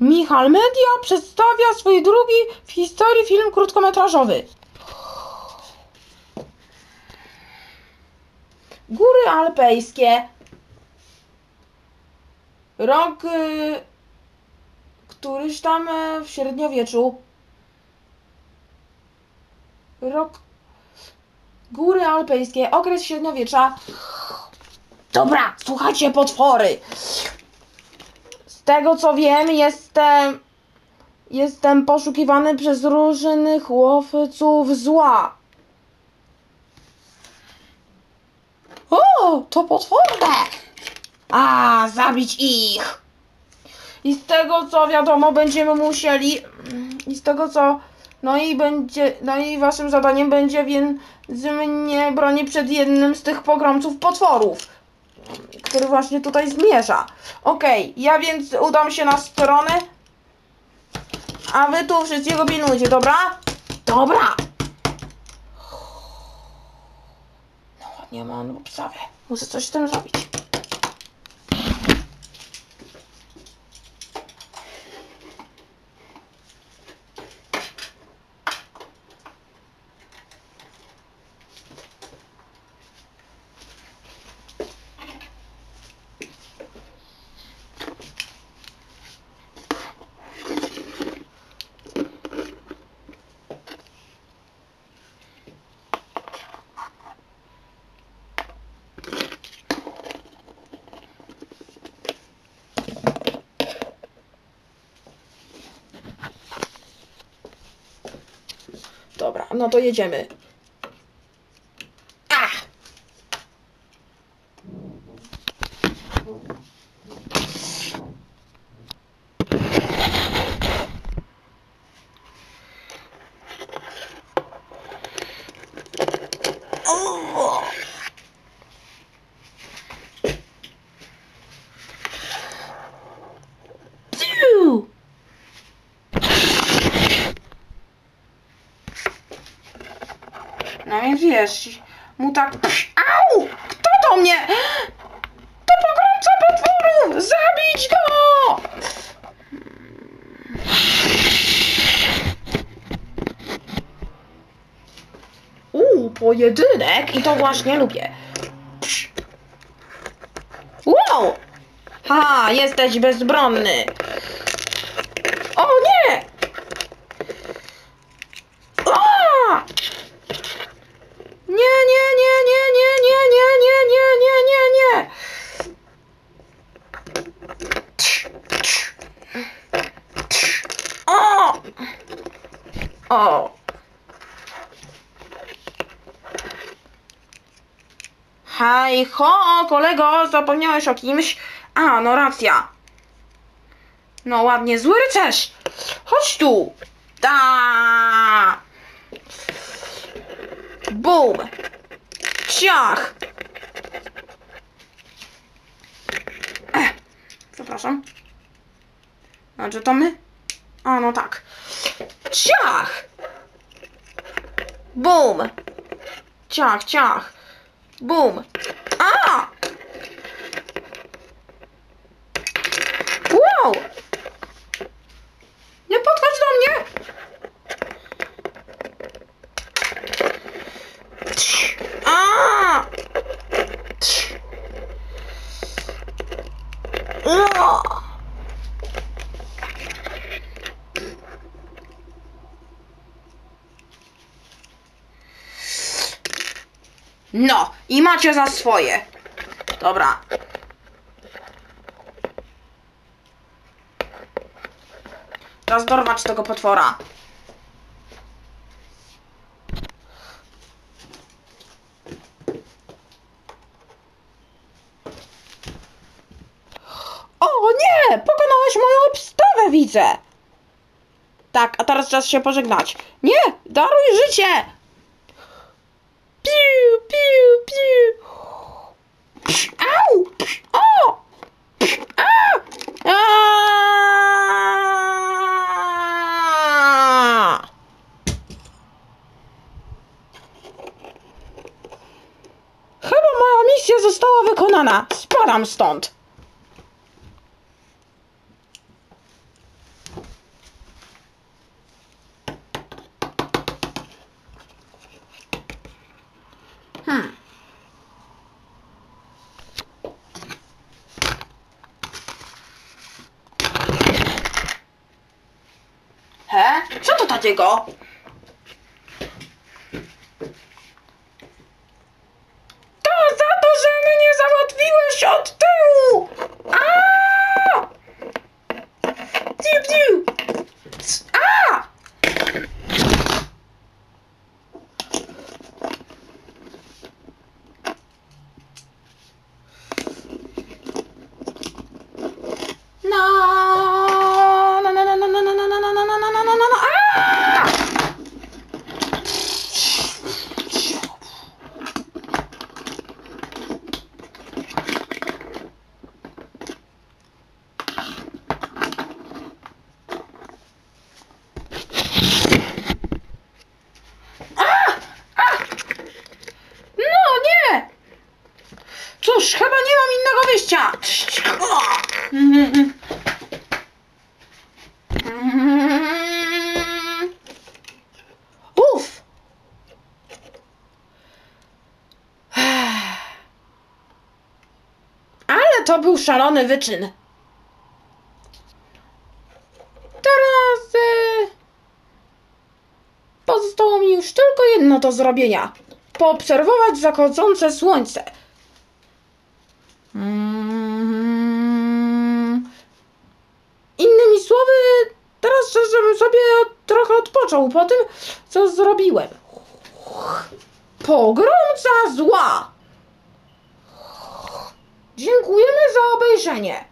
Michal Media przedstawia swój drugi w historii film krótkometrażowy. Góry Alpejskie. Rok y, któryś tam y, w średniowieczu. Rok Góry Alpejskie, okres średniowiecza. Dobra, słuchajcie, potwory. Tego co wiem, jestem. Jestem poszukiwany przez różnych łowców zła. O, to potworne! A, zabić ich! I z tego co wiadomo, będziemy musieli. I z tego co. No i będzie. No i waszym zadaniem będzie więc mnie broni przed jednym z tych pogromców potworów, który właśnie tutaj zmierza. Okej, ja więc udam się na stronę. A wy tu wszystkiego pilnujcie, dobra? Dobra! No ładnie mam obstawę. Muszę coś z tym zrobić. Dobra, no to jedziemy. Ach! O! Piu! Wiesz, mu tak... Au! Kto do mnie? To pogromca potworów! Zabić go! Uuu, pojedynek i to właśnie lubię. Wow! Ha, jesteś bezbronny. O! Hej, ho, kolego, zapomniałeś o kimś? A, no racja. No ładnie, zły rycerz. Chodź tu. Da! Bum! Ciach! Ech, przepraszam. Znaczy to my? A, no tak. Tjaag! Bomen. Tjaag, tjaag. Bomen. Ah! Wow! Je podcast dan, je? Ah! Ah! No, i macie za swoje. Dobra. Teraz dorwać tego potwora. O nie! Pokonałeś moją obstawę, widzę! Tak, a teraz czas się pożegnać. Nie! Daruj życie! Piu, piu! Au! O! A! A! Chyba moja misja została wykonana. Spadam stąd. Co takiego? To za to, że mnie załatwiłeś od tyłu! A! Piu, piu! A! No, Chyba nie mam innego wyjścia. Uff! Ale to był szalony wyczyn. Teraz y, pozostało mi już tylko jedno do zrobienia. Poobserwować zachodzące słońce. Mm. Innymi słowy, teraz czas, żebym sobie trochę odpoczął po tym, co zrobiłem. Pogromca zła! Dziękujemy za obejrzenie.